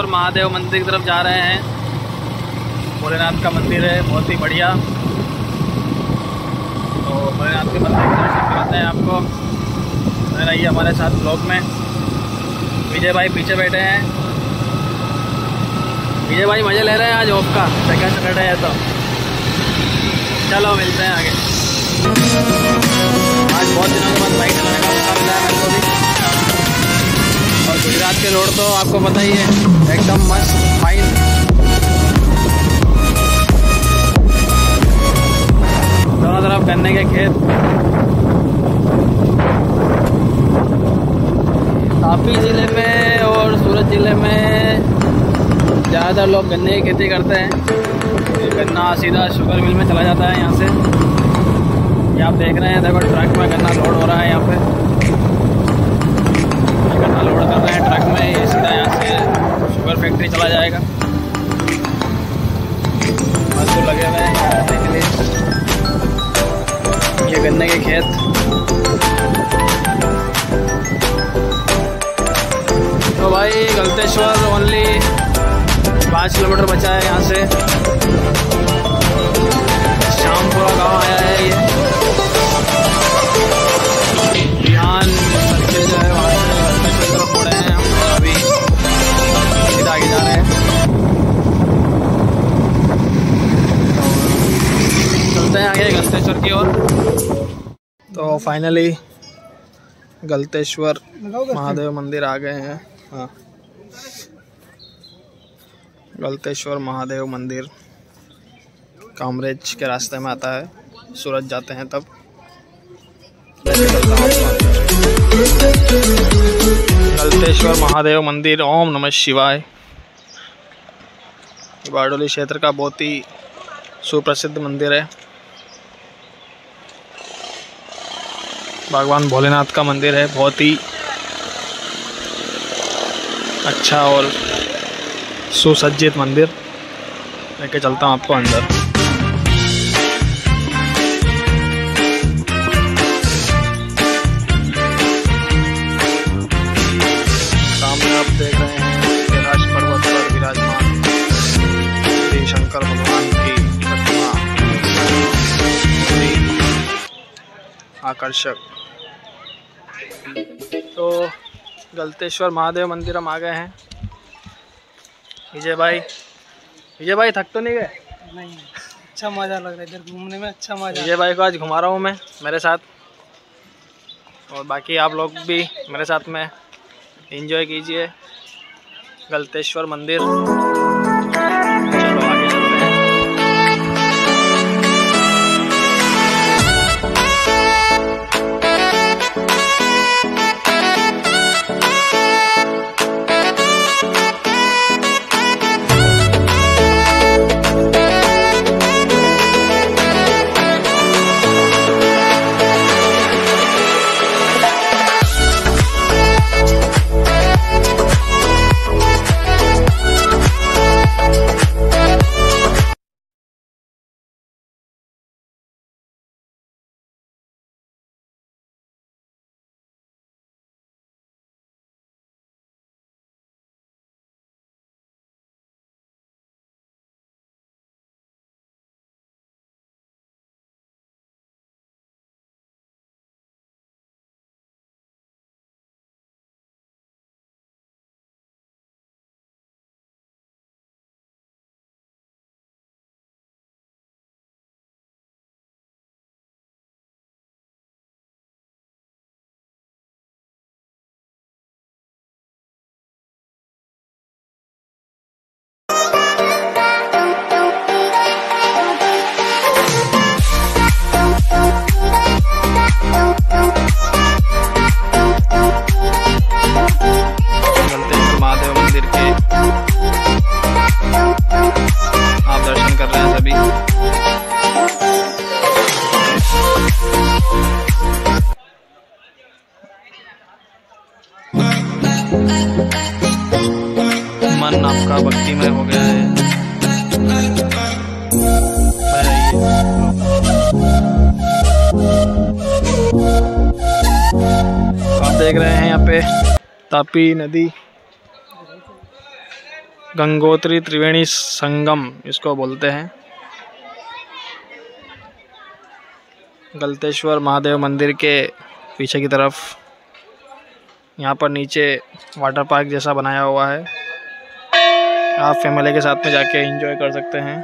गलतेश्वर महादेव मंदिर की तरफ़ जा रहे हैं। भोलेनाथ का मंदिर है, बहुत ही बढ़िया। तो भोलेनाथ के मंदिर के दर्शन कराते हैं आपको। रहिए हमारे साथ ब्लॉग में। विजय भाई पीछे बैठे हैं। विजय भाई मज़े ले रहे हैं आज ऑफ़ का। सेकेंड सैटरडे है तो। चलो मिलते हैं आगे। आज बहुत दिनों के बाद बाइक चलाने का मौका मिला है मेरे को भी। गुजरात के रोड तो आपको पता ही है, एकदम मस्त फाइन दोनों तरफ़ गन्ने के खेत तापी ज़िले में और सूरत ज़िले में ज़्यादातर लोग गन्ने की खेती करते हैं। गन्ना सीधा शुगर मिल में चला जाता है यहाँ से। ये आप देख रहे हैं, देखो, ट्रक में गन्ना लोड हो रहा है यहाँ पे गन्ना लोड कर रहे हैं ट्रक में ये सीधा यहाँ से शुगर फैक्ट्री चला जाएगा। मजदूर लगे हुए हैं के लिए। ये गन्ने के खेत। तो भाई, गलतेश्वर ओनली पाँच किलोमीटर बचा है यहाँ से। शाम शामपुरा गाँव आया है ये। गलतेश्वर की ओर। तो फाइनली गलतेश्वर महादेव मंदिर आ गए हैं। हाँ। गलतेश्वर महादेव मंदिर कामरेज के रास्ते में आता है। सूरत जाते हैं तब। गलतेश्वर महादेव मंदिर, ओम नमः शिवाय। बारडोली क्षेत्र का बहुत ही सुप्रसिद्ध मंदिर है। भगवान भोलेनाथ का मंदिर है, बहुत ही अच्छा और सुसज्जित मंदिर। लेके चलता हूँ आपको अंदर। शंकर भगवान की आकर्षक। तो गलतेश्वर महादेव मंदिर हम आ गए हैं। विजय भाई। विजय भाई थक तो नहीं गए? नहीं अच्छा मज़ा लग रहा है इधर घूमने में अच्छा मज़ा। विजय भाई को आज घुमा रहा हूँ मैं मेरे साथ। और बाकी आप लोग भी मेरे साथ में एंजॉय कीजिए गलतेश्वर मंदिर। मन आपका भक्तिमय हो गया है। काफ़ी देख रहे हैं यहाँ पे तापी नदी, गंगोत्री त्रिवेणी संगम, इसको बोलते हैं गलतेश्वर महादेव मंदिर के पीछे की तरफ़ यहाँ पर नीचे वाटर पार्क जैसा बनाया हुआ है। आप फैमिली के साथ में जाके एंजॉय कर सकते हैं।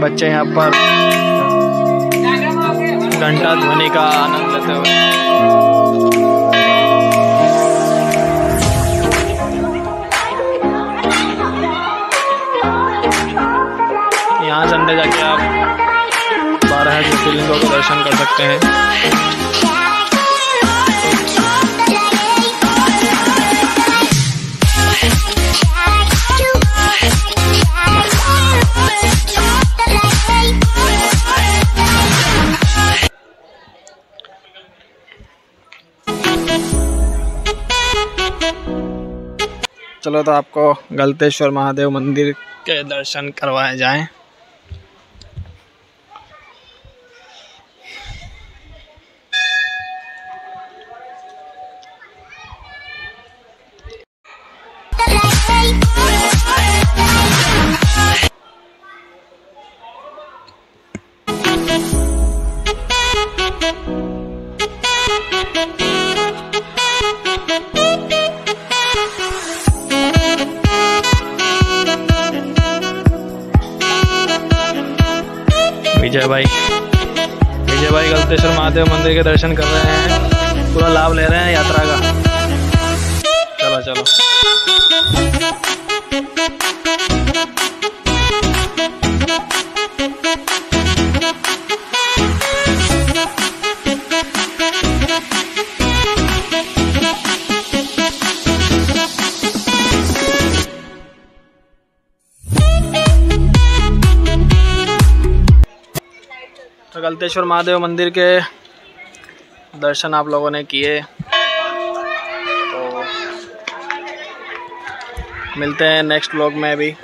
बच्चे यहाँ पर घंटा ध्वनि का आनंद लेते हुए। बारह ज्योतिर्लिंगों के दर्शन कर सकते हैं। चलो तो आपको गलतेश्वर महादेव मंदिर के दर्शन करवाए जाएँ। विजय भाई। विजय भाई गलतेश्वर महादेव मंदिर के दर्शन कर रहे हैं। पूरा लाभ ले रहे हैं यात्रा का। चलो चलो। गलतेश्वर महादेव मंदिर के दर्शन आप लोगों ने किए। तो मिलते हैं नेक्स्ट ब्लॉग में अभी।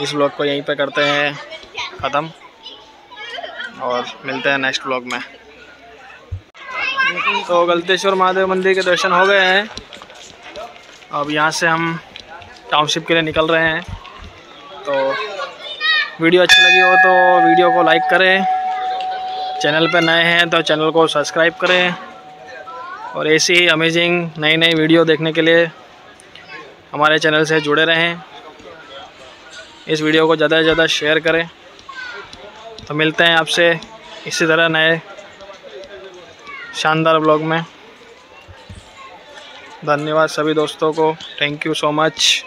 इस ब्लॉग को यहीं पे करते हैं ख़त्म। और मिलते हैं नेक्स्ट ब्लॉग में। तो गलतेश्वर महादेव मंदिर के दर्शन हो गए हैं। अब यहाँ से हम टाउनशिप के लिए निकल रहे हैं। तो वीडियो अच्छी लगी हो तो वीडियो को लाइक करें। चैनल पर नए हैं तो चैनल को सब्सक्राइब करें और ऐसी अमेजिंग नई नई वीडियो देखने के लिए हमारे चैनल से जुड़े रहें। इस वीडियो को ज़्यादा से ज़्यादा शेयर करें। तो मिलते हैं आपसे इसी तरह नए शानदार ब्लॉग में। धन्यवाद सभी दोस्तों को। Thank you so much